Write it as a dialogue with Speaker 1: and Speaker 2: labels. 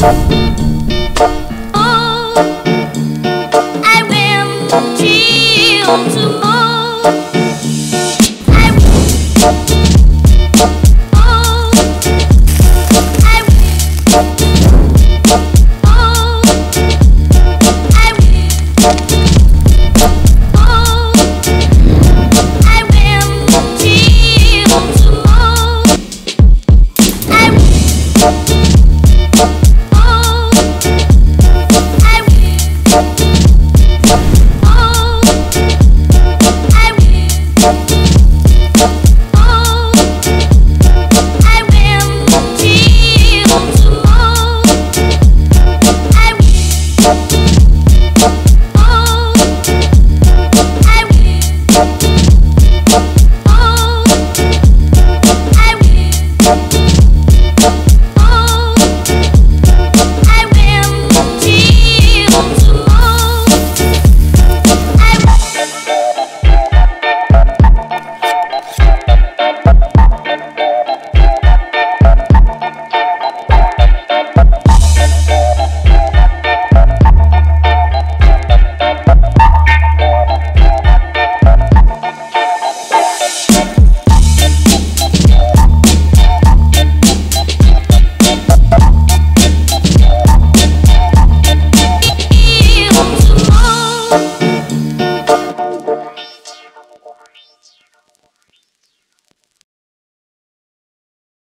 Speaker 1: Oh, I will till tomorrow.